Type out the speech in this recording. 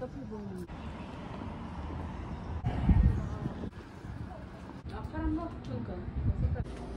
커피 보이는 그러니까